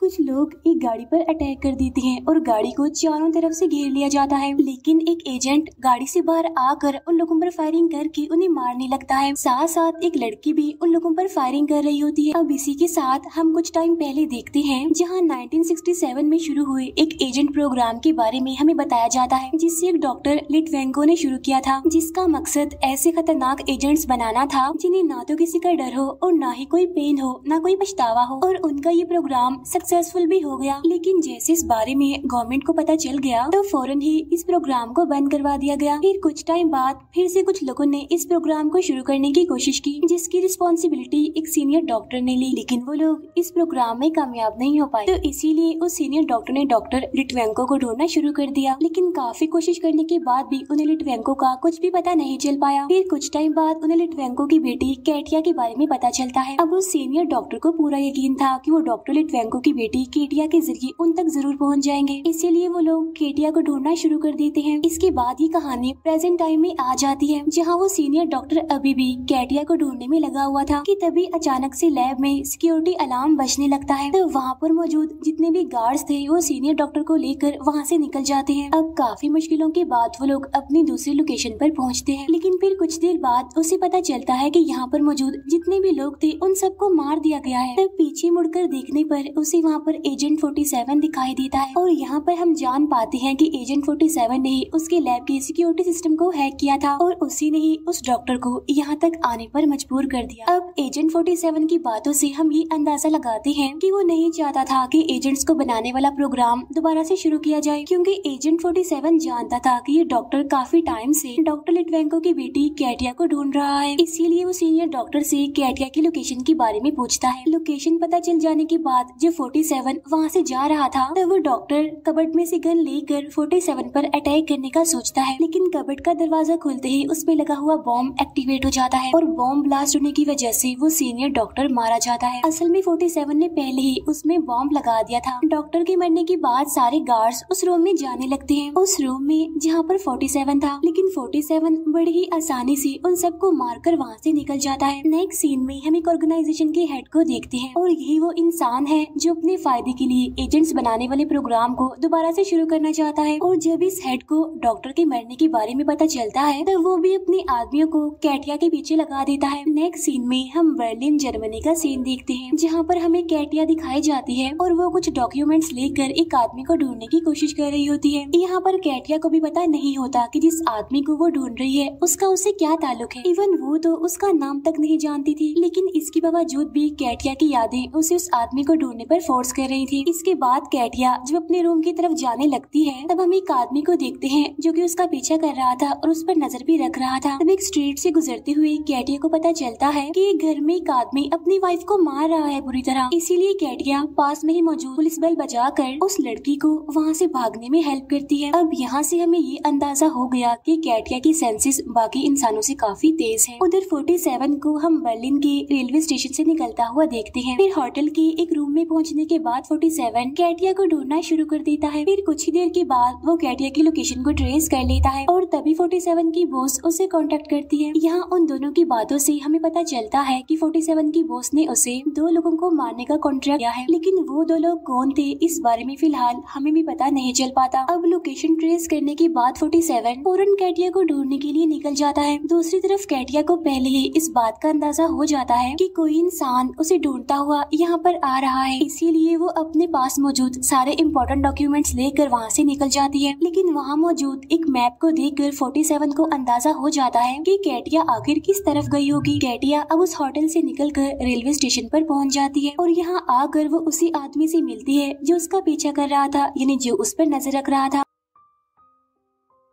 कुछ लोग एक गाड़ी पर अटैक कर देते हैं और गाड़ी को चारों तरफ़ से घेर लिया जाता है। लेकिन एक एजेंट गाड़ी से बाहर आकर उन लोगों पर फायरिंग करके उन्हें मारने लगता है। साथ साथ एक लड़की भी उन लोगों पर फायरिंग कर रही होती है। अब इसी के साथ हम कुछ टाइम पहले देखते हैं, जहाँ 1967 में शुरू हुए एक एजेंट प्रोग्राम के बारे में हमें बताया जाता है, जिससे एक डॉक्टर लिटवेंको ने शुरू किया था, जिसका मकसद ऐसे खतरनाक एजेंट्स बनाना था, जिन्हें ना तो किसी का डर हो और ना ही कोई पेन हो, ना कोई पछतावा हो, और उनका ये प्रोग्राम सक्सेसफुल भी हो गया। लेकिन जैसे इस बारे में गवर्नमेंट को पता चल गया तो फ़ौरन ही इस प्रोग्राम को बंद करवा दिया गया। फिर कुछ टाइम बाद, फिर से कुछ लोगों ने इस प्रोग्राम को शुरू करने की कोशिश की, जिसकी रिस्पॉन्सिबिलिटी एक सीनियर डॉक्टर ने ली। लेकिन वो लोग इस प्रोग्राम में कामयाब नहीं हो पाए। तो इसीलिए उस सीनियर डॉक्टर ने डॉक्टर लिटवेंको को ढूंढना शुरू कर दिया। लेकिन काफ़ी कोशिश करने के बाद भी उन्हें लिटवेंको का कुछ भी पता नहीं चल पाया। फिर कुछ टाइम बाद उन्हें लिटवेंको की बेटी कैटिया के बारे में पता चलता है। अब उस सीनियर डॉक्टर को पूरा यकीन था कि वो डॉक्टर लिटवेंको की बेटी केटिया के ज़रिए उन तक ज़रूर पहुँच जाएँगे। इसीलिए वो लोग केटिया को ढूंढना शुरू कर देते हैं। इसके बाद ये कहानी प्रेजेंट टाइम में आ जाती है, जहाँ वो सीनियर डॉक्टर अभी भी केटिया को ढूँढने में लगा हुआ था कि तभी अचानक से लैब में सिक्योरिटी अलार्म बजने लगता है। तो वहाँ पर मौजूद जितने भी गार्ड्स थे, वो सीनियर डॉक्टर को लेकर वहाँ से निकल जाते हैं। अब काफ़ी मुश्किलों के बाद वो लोग अपनी दूसरी लोकेशन पर पहुँचते हैं। लेकिन फिर कुछ देर बाद उसे पता चलता है की यहाँ पर मौजूद जितने भी लोग थे, उन सबको मार दिया गया है। तब पीछे मुड़कर देखने पर उसे वहाँ पर एजेंट 47 दिखाई देता है। और यहाँ पर हम जान पाते हैं कि एजेंट 47 ने उसके लैब के सिक्योरिटी सिस्टम को हैक किया था और उसी ने ही उस डॉक्टर को यहाँ तक आने पर मजबूर कर दिया। अब एजेंट 47 की बातों से हम ये अंदाज़ा लगाते हैं कि वो नहीं चाहता था कि एजेंट्स को बनाने वाला प्रोग्राम दोबारा से शुरू किया जाए, क्योंकि एजेंट 47 जानता था कि ये डॉक्टर काफ़ी टाइम से डॉक्टर लिटवेंको की बेटी कैटिया को ढूंढ रहा है। इसीलिए वो सीनियर डॉक्टर से कैटिया की लोकेशन के बारे में पूछता है। लोकेशन पता चल जाने के बाद जब 47 वहाँ से जा रहा था। तब वो डॉक्टर कबट में से गन लेकर 47 पर अटैक करने का सोचता है। लेकिन कबट का दरवाज़ा खुलते ही उसमें लगा हुआ बॉम्ब एक्टिवेट हो जाता है और बॉम्ब ब्लास्ट होने की वजह से वो सीनियर डॉक्टर मारा जाता है। असल में 47 ने पहले ही उसमें बॉम्ब लगा दिया था। डॉक्टर के मरने के बाद सारे गार्ड्स उस रूम में जाने लगते हैं। उस रूम में जहाँ पर 47 था। लेकिन 47 बड़ी ही आसानी से उन सबको मारकर वहाँ से निकल जाता है। नेक्स्ट सीन में हम एक ऑर्गेनाइजेशन के हेड को देखते हैं और यही वो इंसान है जो अपने फ़ायदे के लिए एजेंट्स बनाने वाले प्रोग्राम को दोबारा से शुरू करना चाहता है और जब इस हेड को डॉक्टर के मरने के बारे में पता चलता है तो वो भी अपने आदमियों को कैटिया के पीछे लगा देता है। नेक्स्ट सीन में हम बर्लिन जर्मनी का सीन देखते हैं, जहाँ पर हमें कैटिया दिखाई जाती है और वो कुछ डॉक्यूमेंट्स लेकर एक आदमी को ढूँढने की कोशिश कर रही होती है। यहाँ पर कैटिया को भी पता नहीं होता कि जिस आदमी को वो ढूंढ रही है, उसका उससे क्या ताल्लुक है। इवन वो तो उसका नाम तक नहीं जानती थी, लेकिन इसके बावजूद भी कैटिया की यादें उसे उस आदमी को ढूँढने पर कर रही थी। इसके बाद कैटिया जब अपने रूम की तरफ़ जाने लगती है, तब हम एक आदमी को देखते हैं, जो कि उसका पीछा कर रहा था और उस पर नज़र भी रख रहा था। तब एक स्ट्रीट से गुजरते हुए कैटिया को पता चलता है कि घर में एक आदमी अपनी वाइफ को मार रहा है बुरी तरह। इसीलिए कैटिया पास में ही मौजूद पुलिस बल बजा कर उस लड़की को वहाँ से भागने में हेल्प करती है। अब यहाँ से हमें ये अंदाज़ा हो गया कि कैटिया की सेंसेस बाकी इंसानों से काफ़ी तेज है। उधर 47 को हम बर्लिन के रेलवे स्टेशन से निकलता हुआ देखते हैं। फिर होटल के एक रूम में पहुँचने के बाद 47 कैटिया को ढूंढना शुरू कर देता है। फिर कुछ ही देर के बाद वो कैटिया की लोकेशन को ट्रेस कर लेता है और तभी 47 की बॉस उसे कांटेक्ट करती है। यहाँ उन दोनों की बातों से हमें पता चलता है कि 47 की बॉस ने उसे दो लोगों को मारने का कॉन्ट्रैक्ट दिया है। लेकिन वो दो लोग कौन थे, इस बारे में फ़िलहाल हमें भी पता नहीं चल पाता। अब लोकेशन ट्रेस करने के बाद 47 फ़ौरन कैटिया को ढूँढने के लिए निकल जाता है। दूसरी तरफ़ कैटिया को पहले ही इस बात का अंदाज़ा हो जाता है कि कोई इंसान उसे ढूंढता हुआ यहाँ पर आ रहा है। इसीलिए वो अपने पास मौजूद सारे इम्पोर्टेंट डॉक्यूमेंट्स लेकर वहाँ से निकल जाती है। लेकिन वहाँ मौजूद एक मैप को देखकर 47 को अंदाज़ा हो जाता है कि कैटिया आखिर किस तरफ़ गई होगी। कैटिया अब उस होटल से निकलकर रेलवे स्टेशन पर पहुँच जाती है और यहाँ आकर वो उसी आदमी से मिलती है जो उसका पीछा कर रहा था, यानी जो उस पर नज़र रख रहा था।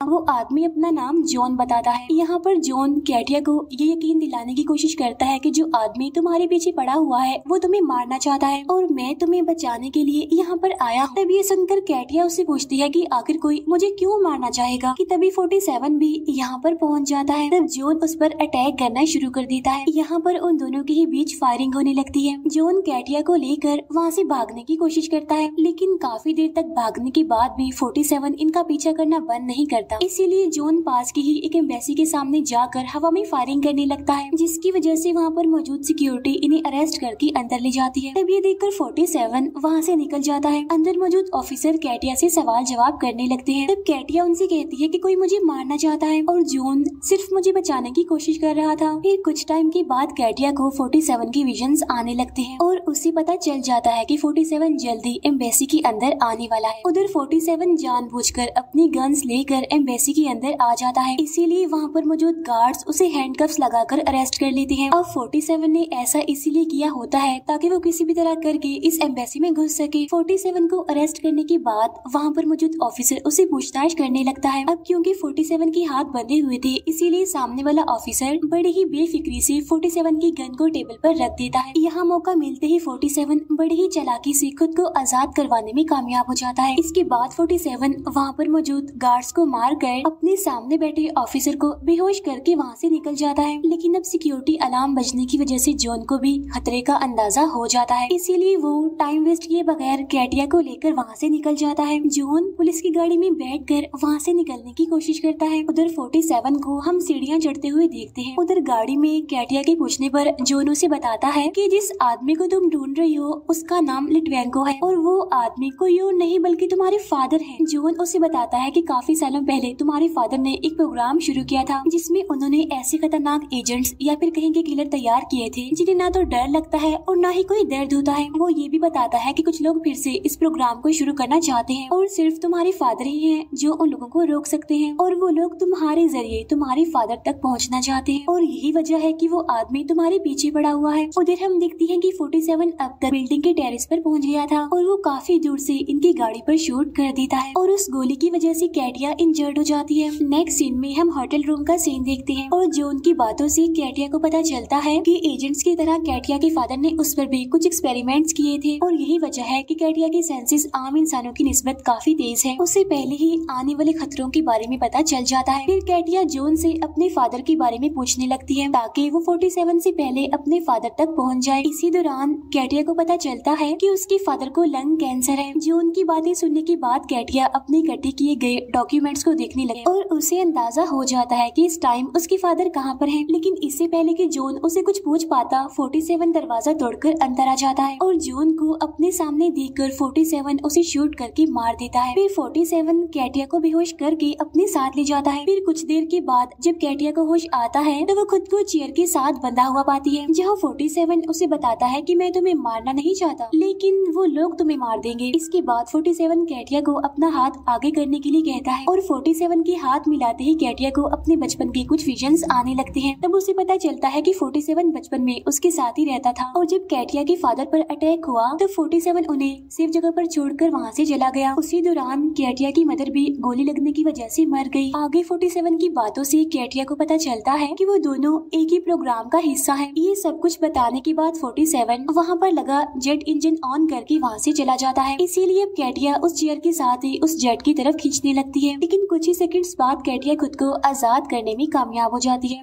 वो आदमी अपना नाम जॉन बताता है। यहाँ पर जॉन कैटिया को ये यकीन दिलाने की कोशिश करता है कि जो आदमी तुम्हारे पीछे पड़ा हुआ है, वो तुम्हें मारना चाहता है। और मैं तुम्हें बचाने के लिए यहाँ पर आया हूँ। तब ये सुनकर कैटिया उससे पूछती है कि आखिर कोई मुझे क्यों मारना चाहेगा? कि तभी 47 भी यहाँ पर पहुँच जाता है। तब जॉन उस पर अटैक करना शुरू कर देता है। यहाँ पर उन दोनों के ही बीच फायरिंग होने लगती है। जॉन कैटिया को लेकर वहाँ से भागने की कोशिश करता है, लेकिन काफ़ी देर तक भागने के बाद भी 47 इनका पीछा करना बंद नहीं करता। करता इसीलिए जोन पास की ही एक एम्बेसी के सामने जाकर हवा में फायरिंग करने लगता है, जिसकी वजह से वहाँ पर मौजूद सिक्योरिटी इन्हें अरेस्ट करके अंदर ले जाती है। तब ये देखकर 47 वहाँ से निकल जाता है। अंदर मौजूद ऑफिसर कैटिया से सवाल जवाब करने लगते हैं। तब कैटिया उनसे कहती है कि कोई मुझे मारना चाहता है और जोन सिर्फ़ मुझे बचाने की कोशिश कर रहा था। फिर कुछ टाइम के बाद कैटिया को 47 की विजन आने लगते हैं और उसे पता चल जाता है कि 47 जल्दी एम्बेसी के अंदर आने वाला है। उधर 47 जानबूझकर अपनी गन्स लेकर एम्बेसी के अंदर आ जाता है। इसीलिए वहाँ पर मौजूद गार्ड्स उसे हैंडकफ्स लगाकर अरेस्ट कर लेते हैं। अब 47 ने ऐसा इसीलिए किया होता है ताकि वो किसी भी तरह करके इस एम्बेसी में घुस सके। 47 को अरेस्ट करने के बाद वहाँ पर मौजूद ऑफिसर उसे पूछताछ करने लगता है। अब क्योंकि 47 के हाथ बंधे हुए थे, इसीलिए सामने वाला ऑफिसर बड़े ही बेफिक्री से 47 की गन को टेबल पर रख देता है। यहाँ मौका मिलते ही 47 बड़ी ही चलाकी से खुद को आज़ाद करवाने में कामयाब हो जाता है। इसके बाद 47 वहाँ पर मौजूद गार्ड्स को मार कर अपने सामने बैठे ऑफिसर को बेहोश करके वहाँ से निकल जाता है। लेकिन अब सिक्योरिटी अलार्म बजने की वजह से जॉन को भी खतरे का अंदाज़ा हो जाता है। इसीलिए वो टाइम वेस्ट किए बगैर कैटिया को लेकर वहाँ से निकल जाता है। जॉन पुलिस की गाड़ी में बैठ कर वहाँ से निकलने की कोशिश करता है। उधर 47 को हम सीढ़ियाँ चढ़ते हुए देखते हैं। उधर गाड़ी में कैटिया के पूछने पर जोन उसे बताता है कि जिस आदमी को तुम ढूंढ रही हो, उसका नाम लिटवेंको है और वो आदमी कोई और नहीं बल्कि तुम्हारे फादर है। जोन उसे बताता है कि काफ़ी सालों पहले तुम्हारे फादर ने एक प्रोग्राम शुरू किया था, जिसमें उन्होंने ऐसे खतरनाक एजेंट्स या फिर कहेंगे किलर तैयार किए थे, जिन्हें ना तो डर लगता है और ना ही कोई दर्द होता है। वो ये भी बताता है कि कुछ लोग फिर से इस प्रोग्राम को शुरू करना चाहते हैं और सिर्फ़ तुम्हारे फादर ही हैं जो उन लोगों को रोक सकते हैं और वो लोग तुम्हारे ज़रिए तुम्हारे फादर तक पहुँचना चाहते हैं। और यही वजह है कि वो आदमी तुम्हारे पीछे पड़ा हुआ है। उधर हम देखते हैं कि 47 अब तक बिल्डिंग के टेरिस पर पहुँच गया था और वो काफ़ी दूर से इनकी गाड़ी पर शूट कर देता है और उस गोली की वजह से कैटिया इंजर्ड हो जाती है। नेक्स्ट सीन में हम होटल रूम का सीन देखते हैं और जो उनकी बातों से कैटिया को पता चलता है कि एजेंट्स की तरह कैटिया के फादर ने उस पर भी कुछ एक्सपेरिमेंट्स किए थे और यही वजह है कि कैटिया की सेंसेस आम इंसानों की नस्बत काफ़ी तेज है। उसे पहले ही आने वाले खतरों के बारे में पता चल जाता है। फिर कैटिया जोन से अपने फादर के बारे में पूछने लगती है ताकि वो 47 से पहले अपने फादर तक पहुँच जाए। इसी दौरान कैटिया को पता चलता है कि उसके फादर को लंग कैंसर है। जो उनकी बातें सुनने के बाद कैटिया अपने इकट्ठे किए गए डॉक्यूमेंट्स को देखने लगे। और उसे अंदाज़ा हो जाता है कि इस टाइम उसके फादर कहाँ पर हैं। लेकिन इससे पहले कि जोन उसे कुछ पूछ पाता 47 दरवाज़ा तोड़कर अंदर आ जाता है। और जोन को अपने सामने देखकर 47 उसे शूट करके मार देता है। फिर 47 कैटिया को बेहोश करके अपने साथ ले जाता है। फिर कुछ देर के बाद जब कैटिया को होश आता है तो वो खुद को चेयर के साथ बंधा हुआ पाती है, जहाँ 47 उसे बताता है की मैं तुम्हें मारना नहीं चाहता। लेकिन वो लोग तुम्हें मार देंगे। इसके बाद 47 कैटिया को अपना हाथ आगे करने के लिए कहता है। और 47 के हाथ मिलाते ही कैटिया को अपने बचपन के कुछ विजन आने लगते हैं। तब उसे पता चलता है की फोर्टी सेवन बचपन में उसके साथ ही रहता था और जब कैटिया के फादर पर अटैक हुआ तो 47 उन्हें सेफ़ जगह पर छोड़कर वहाँ से चला गया। उसी दौरान कैटिया की मदर भी गोली लगने की वजह से मर गई। आगे 47 की बातों से कैटिया को पता चलता है कि वो दोनों एक ही प्रोग्राम का हिस्सा है। ये सब कुछ बताने के बाद 47 वहाँ पर लगा जेट इंजन ऑन करके वहाँ से चला जाता है। इसीलिए कैटिया उस चेयर के साथ ही उस जेट की तरफ़ खींचने लगती है। लेकिन कुछ ही सेकंड्स बाद कैटिया खुद को आज़ाद करने में कामयाब हो जाती है।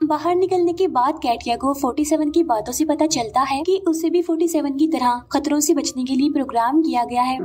बाहर निकलने के बाद कैटिया को 47 की बातों से पता चलता है कि उसे भी 47 की तरह खतरों से बचने के लिए प्रोग्राम किया गया है।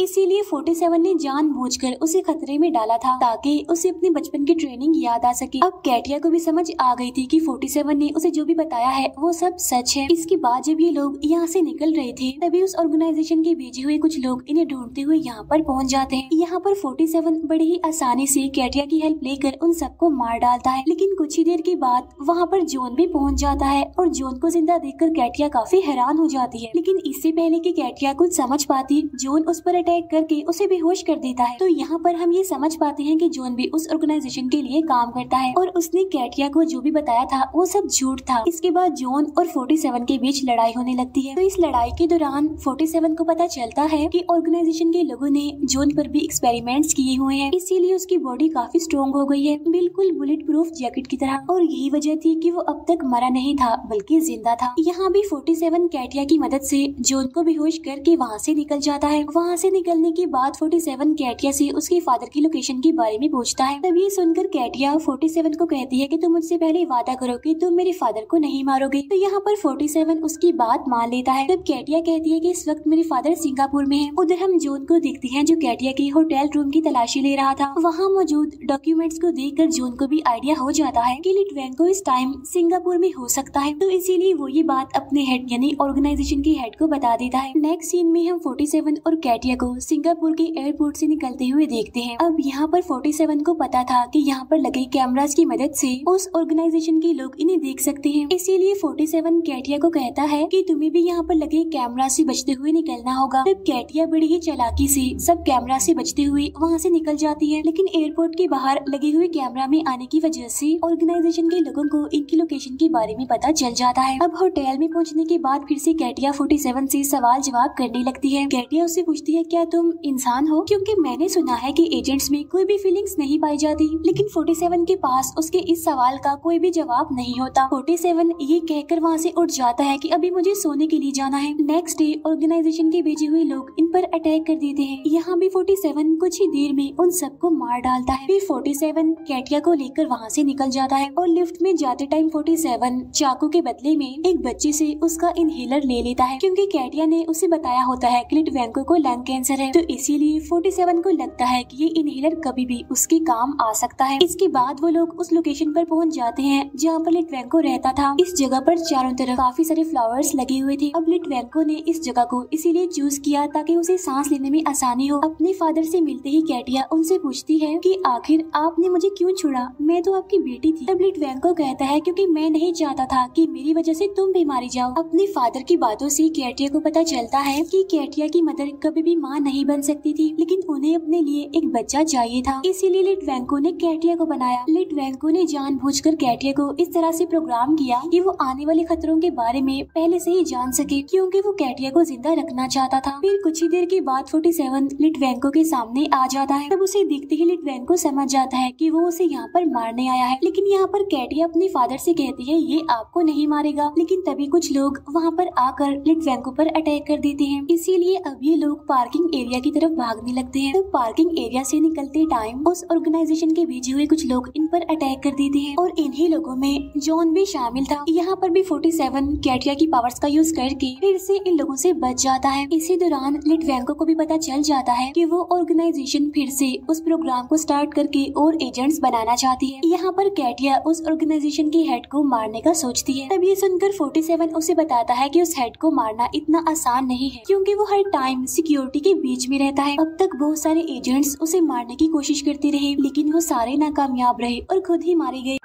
इसीलिए 47 ने जानबूझकर उसे खतरे में डाला था ताकि उसे अपने बचपन की ट्रेनिंग याद आ सके। अब कैटिया को भी समझ आ गई थी कि 47 ने उसे जो भी बताया है, वो सब सच है। इसके बाद जब ये लोग यहाँ से निकल रहे थे, तभी उस ऑर्गेनाइजेशन के भेजे हुए कुछ लोग इन्हें ढूंढते हुए यहाँ पर पहुँच जाते हैं। यहाँ पर 47 बड़ी ही आसानी से कैटिया की हेल्प लेकर उन सबको मार डालता है, लेकिन कुछ ही देर के बाद वहाँ पर जोन भी पहुँच जाता है और जोन को ज़िंदा देखकर कैटिया काफ़ी हैरान हो जाती है। लेकिन इससे पहले की कैटिया कुछ समझ पाती, जोन उस पर अटैक करके उसे बेहोश कर देता है। तो यहाँ पर हम ये समझ पाते हैं कि जोन भी उस ऑर्गेनाइजेशन के लिए काम करता है और उसने कैटिया को जो भी बताया था, वो सब झूठ था। इसके बाद जोन और 47 के बीच लड़ाई होने लगती है। तो इस लड़ाई के दौरान 47 को पता चलता है कि ऑर्गेनाइजेशन के लोगों ने जोन पर भी एक्सपेरिमेंट्स किए हुए हैं। इसीलिए उसकी बॉडी काफ़ी स्ट्रॉन्ग हो गई है। बिल्कुल बुलेट प्रूफ जैकेट की तरह और यही वजह थी कि वो अब तक मरा नहीं था, बल्कि ज़िंदा था। यहाँ भी 47 कैटिया की मदद से जोन को बेहोश करके वहाँ से निकल जाता है। वहाँ से निकलने के बाद फोर्टी सेवन कैटिया से उसके फादर की लोकेशन के बारे में पूछता है। तभी सुनकर कैटिया फोर्टी सेवन को कहती है कि तुम मुझसे पहले वादा करो कि तुम मेरे फादर को नहीं मारोगे। तो यहाँ पर फोर्टी सेवन उसकी बात मान लेता है। तब कैटिया कहती है कि इस वक्त मेरे फादर सिंगापुर में हैं। उधर हम जोन को देखते हैं, जो कैटिया के होटल रूम की तलाशी ले रहा था। वहाँ मौजूद डॉक्यूमेंट्स को देखकर जोन को भी आइडिया हो जाता है कि लिटवेंको इस टाइम सिंगापुर में हो सकता है। तो इसीलिए वो ये बात अपने हेड यानी ऑर्गेनाइजेशन के हेड को बता देता है। नेक्स्ट सीन में हम 47 और कैटिया को सिंगापुर के एयरपोर्ट से निकलते हुए देखते हैं। अब यहाँ पर 47 को पता था कि यहाँ पर लगे कैमराज की मदद से उस ऑर्गेनाइजेशन के लोग इन्हें देख सकते हैं। इसीलिए 47 कैटिया को कहता है कि तुम्हें भी यहाँ पर लगे कैमरा से बचते हुए निकलना होगा। तब कैटिया बड़ी ही चलाकी से सब कैमरा से बचते हुए वहाँ से निकल जाती है, लेकिन एयरपोर्ट के बाहर लगे हुए कैमरा में आने की वजह से ऑर्गेनाइजेशन के लोगों को इनकी लोकेशन के बारे में पता चल जाता है। अब होटल में पहुँचने के बाद फिर से कैटिया 47 से सवाल जवाब करने लगती है। कैटिया उससे पूछती है, क्या तुम इंसान हो? क्योंकि मैंने सुना है कि एजेंट्स में कोई भी फीलिंग्स नहीं पाई जाती। लेकिन 47 के पास उसके इस सवाल का कोई भी जवाब नहीं होता। 47 ये कहकर वहाँ से उठ जाता है कि अभी मुझे सोने के लिए जाना है। नेक्स्ट डे ऑर्गेनाइजेशन के भेजे हुए लोग इन पर अटैक कर देते हैं। यहाँ भी 47 कुछ ही देर में उन सबको मार डालता है। फिर 47 कैटिया को लेकर वहाँ से निकल जाता है और लिफ्ट में जाते टाइम 47 चाकू के बदले में एक बच्चे से उसका इनहेलर ले लेता है। क्योंकि कैटिया ने उसे बताया होता है कि लिटवेंको को लंग कैंसर है। तो इसीलिए 47 को लगता है कि ये इनहेलर कभी भी उसके काम आ सकता है। इसके बाद वो लोग उस लोकेशन पर पहुँच जाते हैं, जहाँ पर लिटवेंको रहता था। इस जगह पर चारों तरफ़ काफ़ी सारे फ्लावर्स लगे हुए थे। अब लिटवेंको ने इस जगह को इसीलिए चूज़ किया ताकि उसे सांस लेने में आसानी हो। अपने फादर से मिलते ही कैटिया उनसे पूछती है कि आखिर आपने मुझे क्यों छोड़ा? मैं तो आपकी बेटी थी। तब लिटवेंको कहता है क्योंकि मैं नहीं चाहता था कि मेरी वजह से तुम भी मारी जाओ। अपने फादर की बातों से कैटिया को पता चलता है कि कैटिया की मदर कभी भी माँ नहीं बन सकती थी, लेकिन उन्हें अपने लिए एक बच्चा चाहिए था। इसीलिए लिटवेंको ने कैटिया को बनाया। लिटवेंको ने जानबूझकर कैटिया को इस तरह से प्रोग्राम किया कि वो आने वाले खतरों के बारे में पहले से ही जान सके, क्योंकि वो कैटिया को ज़िंदा रखना चाहता था। फिर कुछ ही देर के बाद फोर्टी सेवन लिटवेंको के सामने आ जाता है। तब उसे देखते ही लिटवेंको समझ जाता है की वो उसे यहाँ पर मारने आया है। लेकिन यहाँ पर कैटिया अपने फादर से कहती है, ये आपको नहीं मारेगा। लेकिन तभी कुछ लोग वहाँ पर आकर लिटवेंको पर अटैक कर देते हैं। इसीलिए अब ये लोग पार्किंग एरिया की तरफ़ भागने लगते हैं। तो पार्किंग एरिया से निकलते टाइम उस ऑर्गेनाइजेशन के भेजे हुए कुछ लोग इन पर अटैक कर देते हैं। और इन्हीं लोगों में जॉन भी शामिल था। यहाँ पर भी 47 कैटिया की पावर्स का यूज़ करके फिर से इन लोगों से बच जाता है। इसी दौरान लिटवेंको को भी पता चल जाता है कि वो ऑर्गेनाइजेशन फिर से उस प्रोग्राम को स्टार्ट करके और एजेंट्स बनाना चाहती है। यहाँ पर कैटिया उस ऑर्गेनाइजेशन की हेड को मारने का सोचती है। तब ये सुनकर 47 उसे बताता है कि उस हेड को मारना इतना आसान नहीं है, क्योंकि वो हर टाइम सिक्योरिटी के बीच में रहता है। अब तक बहुत सारे एजेंट्स उसे मारने की कोशिश करते रहे, लेकिन वो सारे नाकामयाब रहे और खुद ही मारे गए।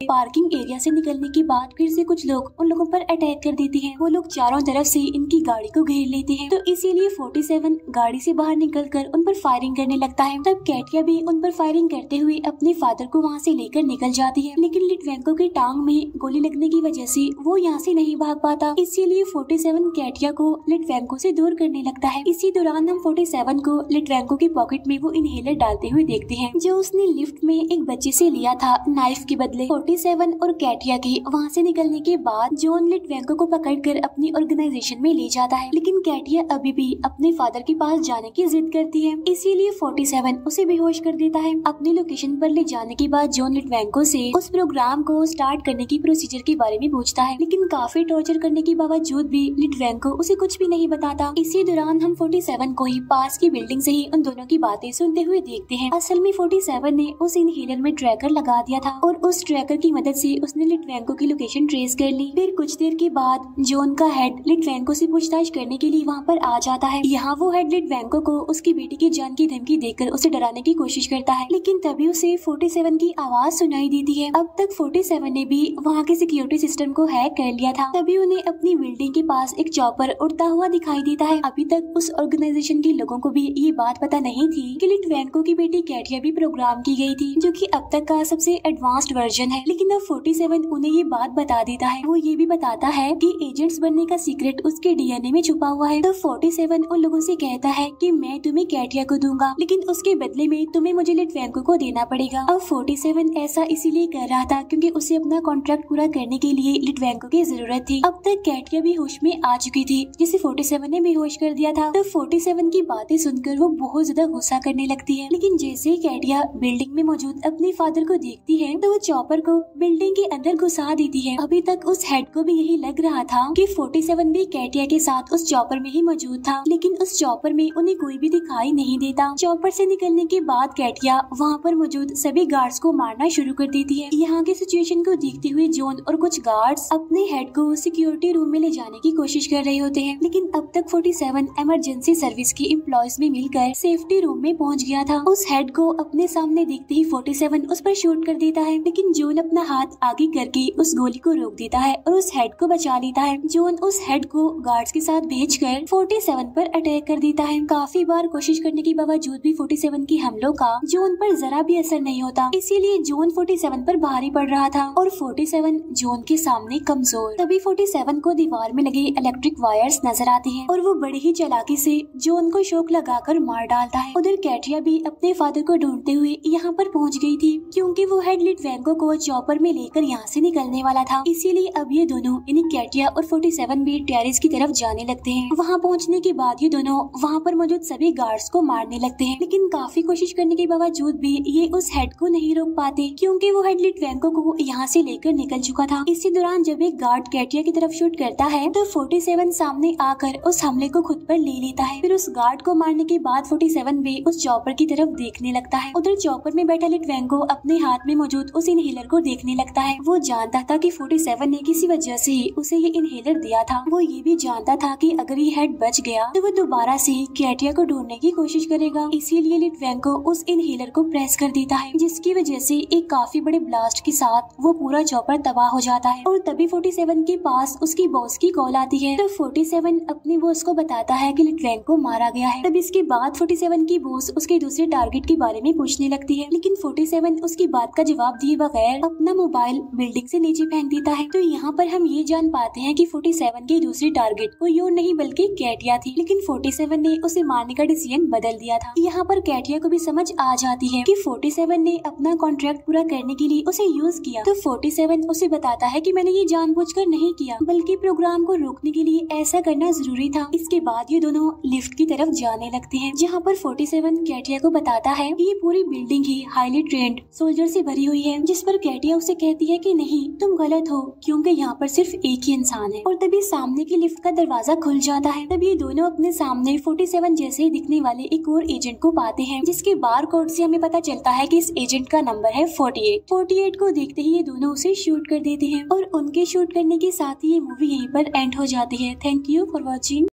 पार्किंग एरिया से निकलने के बाद फिर से कुछ लोग उन लोगों पर अटैक कर देते हैं। वो लोग चारों तरफ़ से इनकी गाड़ी को घेर लेते हैं। तो इसीलिए 47 गाड़ी से बाहर निकलकर उन पर फायरिंग करने लगता है। तब कैटिया भी उन पर फायरिंग करते हुए अपने फादर को वहाँ से लेकर निकल जाती है। लेकिन लिटवेंको की टांग में गोली लगने की वजह से वो यहाँ से नहीं भाग पाता। इसीलिए 47 कैटिया को लिटवेंको से दूर करने लगता है। इसी दौरान हम 47 को लिटवेंको के पॉकेट में वो इनहेलर डालते हुए देखते हैं। जो उसने लिफ्ट में एक बच्चे से लिया था नाइफ के बदले। 47 और कैटिया के वहाँ से निकलने के बाद जॉन लिटवेंको को पकड़कर अपनी ऑर्गेनाइजेशन में ले जाता है। लेकिन कैटिया अभी भी अपने फादर के पास जाने की जिद करती है। इसीलिए 47 उसे बेहोश कर देता है। अपनी लोकेशन पर ले जाने के बाद जॉन लिटवेंको से उस प्रोग्राम को स्टार्ट करने की प्रोसीजर के बारे में पूछता है। लेकिन काफ़ी टॉर्चर करने के बावजूद भी लिटवेंको उसे कुछ भी नहीं बताता। इसी दौरान हम 47 को ही पास की बिल्डिंग से ही उन दोनों की बातें सुनते हुए देखते हैं। असल में 47 ने उस इनहेलर में ट्रैकर लगा दिया था और उस ट्रैकर की मदद से उसने लिटवेंको की लोकेशन ट्रेस कर ली। फिर कुछ देर के बाद जोन का हेड लिटवेंको से पूछताछ करने के लिए वहाँ पर आ जाता है। यहाँ वो हेड लिटवेंको को उसकी बेटी की जान की धमकी देकर उसे डराने की कोशिश करता है, लेकिन तभी उसे 47 की आवाज़ सुनाई देती है। अब तक 47 ने भी वहाँ के सिक्योरिटी सिस्टम को हैक कर लिया था। तभी उन्हें अपनी बिल्डिंग के पास एक चॉपर उड़ता हुआ दिखाई देता है। अभी तक उस ऑर्गेनाइजेशन के लोगों को भी ये बात पता नहीं थी कि लिटवेंको की बेटी कैटिया भी प्रोग्राम की गई थी, जो कि अब तक का सबसे एडवांस्ड वर्जन है। लेकिन अब 47 उन्हें ये बात बता देता है। वो ये भी बताता है कि एजेंट्स बनने का सीक्रेट उसके डीएनए में छुपा हुआ है। तो 47 उन लोगों से कहता है कि मैं तुम्हें कैटिया को दूँगा, लेकिन उसके बदले में तुम्हें मुझे लिटवेंको को देना पड़ेगा। अब फोर्टी सेवन ऐसा इसीलिए कर रहा था क्योंकि उसे अपना कॉन्ट्रैक्ट पूरा करने के लिए लिटवेंको की ज़रूरत थी। अब तक कैटिया भी होश में आ चुकी थी, जिसे फोर्टी सेवन ने बेहोश कर दिया था। तो फोर्टी सेवन की बातें सुनकर वो बहुत ज़्यादा गुस्सा करने लगती है। लेकिन जैसे ही कैटिया बिल्डिंग में मौजूद अपने फादर को देखती है तो वो चॉपर को बिल्डिंग के अंदर घुसा देती है। अभी तक उस हेड को भी यही लग रहा था कि 47 भी कैटिया के साथ उस चॉपर में ही मौजूद था, लेकिन उस चॉपर में उन्हें कोई भी दिखाई नहीं देता। चॉपर से निकलने के बाद कैटिया वहाँ पर मौजूद सभी गार्ड्स को मारना शुरू कर देती है। यहाँ की सिचुएशन को देखते हुए जोन और कुछ गार्ड्स अपने हेड को सिक्योरिटी रूम में ले जाने की कोशिश कर रहे होते हैं, लेकिन अब तक 47 इमरजेंसी सर्विस के एम्प्लॉयज़ में मिलकर सेफ्टी रूम में पहुँच गया था। उस हेड को अपने सामने देखते ही 47 उस पर शूट कर देता है, लेकिन जोन अपना हाथ आगे करके उस गोली को रोक देता है और उस हेड को बचा लेता है जोन उस हेड को गार्ड्स के साथ भेज कर फोर्टी सेवन पर अटैक कर देता है। काफ़ी बार कोशिश करने के बावजूद भी 47 की हमलों का जोन पर जरा भी असर नहीं होता। इसीलिए जोन 47 पर भारी पड़ रहा था और 47 जोन के सामने कमज़ोर। तभी 47 को दीवार में लगे इलेक्ट्रिक वायर्स नज़र आते हैं और वो बड़ी ही चलाकी से जोन को शोक लगाकर मार डालता है। उधर कैटरिया भी अपने फादर को ढूंढते हुए यहाँ पर पहुँच गई थी, क्यूँकी वो हेड लिट वैंको को चॉपर में लेकर यहाँ से निकलने वाला था। इसीलिए अब ये दोनों यानी कैटिया और 47 भी टेरिस की तरफ़ जाने लगते हैं। वहाँ पहुँचने के बाद ये दोनों वहाँ पर मौजूद सभी गार्ड्स को मारने लगते हैं। लेकिन काफ़ी कोशिश करने के बावजूद भी ये उस हेड को नहीं रोक पाते, क्योंकि वो हेड लिट वैंको को यहाँ से लेकर निकल चुका था। इसी दौरान जब एक गार्ड कैटिया की तरफ़ शूट करता है तो 47 सामने आकर उस हमले को खुद पर ले लेता है। फिर उस गार्ड को मारने के बाद 47 भी उस चॉपर की तरफ़ देखने लगता है। उधर चॉपर में बैठा लिट वैंको अपने हाथ में मौजूद उस इनहेलर को देखने लगता है। वो जानता था कि 47 ने किसी वजह से ही उसे ये इनहेलर दिया था। वो ये भी जानता था कि अगर ये हेड बच गया तो वो दोबारा से ही कैटिया को ढूँढने की कोशिश करेगा। इसीलिए लिटवेंको उस इनहेलर को प्रेस कर देता है, जिसकी वजह से एक काफ़ी बड़े ब्लास्ट के साथ वो पूरा चौपर तबाह हो जाता है। और तभी 47 के पास उसकी बॉस की कॉल आती है। तो 47 अपनी बॉस को बताता है कि लिटवेंको मारा गया है। तब इसके बाद 47 की बॉस उसके दूसरे टारगेट के बारे में पूछने लगती है। लेकिन 47 उसकी बात का जवाब दिए बगैर अपना मोबाइल बिल्डिंग से नीचे फेंक देता है। तो यहाँ पर हम ये जान पाते हैं कि 47 की दूसरी टारगेट को यो नहीं, बल्कि कैटिया थी। लेकिन 47 ने उसे मारने का डिसीज़न बदल दिया था। यहाँ पर कैटिया को भी समझ आ जाती है कि 47 ने अपना कॉन्ट्रैक्ट पूरा करने के लिए उसे यूज़ किया। तो 47 उसे बताता है की मैंने ये जानबूझकर नहीं किया, बल्कि प्रोग्राम को रोकने के लिए ऐसा करना ज़रूरी था। इसके बाद ये दोनों लिफ्ट की तरफ़ जाने लगते हैं, जहाँ पर 47 कैटिया को बताता है ये पूरी बिल्डिंग ही हाईली ट्रेंड सोल्जर से भरी हुई है, जिस पर कैटिया उसे कहती है कि नहीं, तुम गलत हो, क्योंकि यहाँ पर सिर्फ़ एक ही इंसान है। और तभी सामने की लिफ्ट का दरवाज़ा खुल जाता है। तभी दोनों अपने सामने 47 जैसे ही दिखने वाले एक और एजेंट को पाते हैं, जिसके बार कोड से हमें पता चलता है कि इस एजेंट का नंबर है 48 48 को देखते ही ये दोनों उसे शूट कर देते हैं और उनके शूट करने के साथ ही ये मूवी यहीं पर एंड हो जाती है। Thank you for watching